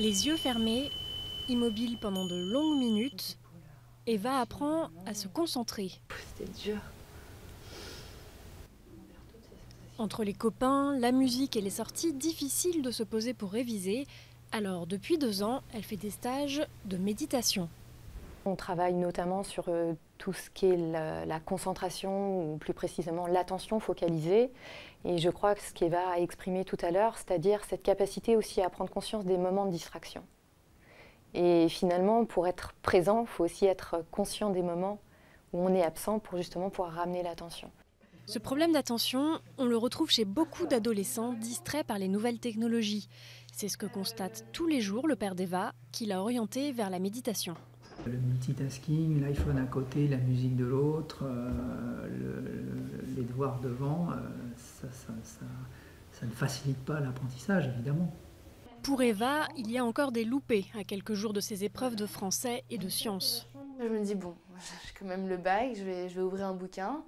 Les yeux fermés, immobile pendant de longues minutes, Eva apprend à se concentrer. C'était dur. Entre les copains, la musique et les sorties, difficile de se poser pour réviser. Alors, depuis deux ans, elle fait des stages de méditation. On travaille notamment sur euh, tout ce qui est la, concentration, ou plus précisément l'attention focalisée. Et je crois que ce qu'Eva a exprimé tout à l'heure, c'est-à-dire cette capacité aussi à prendre conscience des moments de distraction. Et finalement, pour être présent, il faut aussi être conscient des moments où on est absent pour justement pouvoir ramener l'attention. Ce problème d'attention, on le retrouve chez beaucoup d'adolescents distraits par les nouvelles technologies. C'est ce que constate tous les jours le père d'Eva, qui l'a orienté vers la méditation. Le multitasking, l'iPhone à côté, la musique de l'autre, euh, le, le, les devoirs devant, euh, ça, ça, ça, ça, ne facilite pas l'apprentissage, évidemment. Pour Eva, il y a encore des loupés à quelques jours de ses épreuves de français et de sciences. Je me dis, bon, j'ai quand même le bac, je vais, je vais ouvrir un bouquin.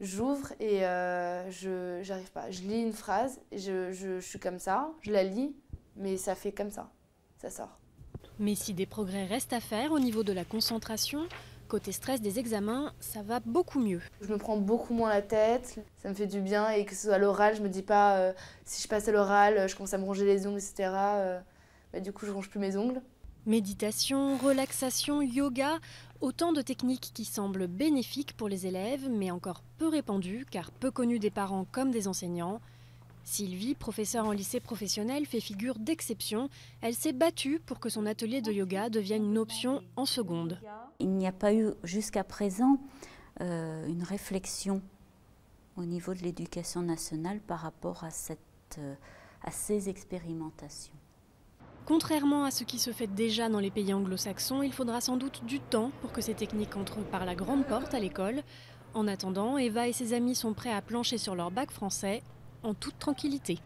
J'ouvre et euh, je j'arrive pas. Je lis une phrase, je, je, je suis comme ça, je la lis, mais ça fait comme ça, ça sort. Mais si des progrès restent à faire au niveau de la concentration, côté stress des examens, ça va beaucoup mieux. Je me prends beaucoup moins la tête, ça me fait du bien et que ce soit à l'oral, je me dis pas euh, si je passe à l'oral, je commence à me ronger les ongles, etc. Euh, bah, du coup, je ronge plus mes ongles. Méditation, relaxation, yoga, autant de techniques qui semblent bénéfiques pour les élèves, mais encore peu répandues car peu connues des parents comme des enseignants. Sylvie, professeure en lycée professionnel, fait figure d'exception. Elle s'est battue pour que son atelier de yoga devienne une option en seconde. Il n'y a pas eu jusqu'à présent euh, une réflexion au niveau de l'éducation nationale par rapport à, cette, euh, à ces expérimentations. Contrairement à ce qui se fait déjà dans les pays anglo-saxons, il faudra sans doute du temps pour que ces techniques entrent par la grande porte à l'école. En attendant, Eva et ses amis sont prêts à plancher sur leur bac français en toute tranquillité.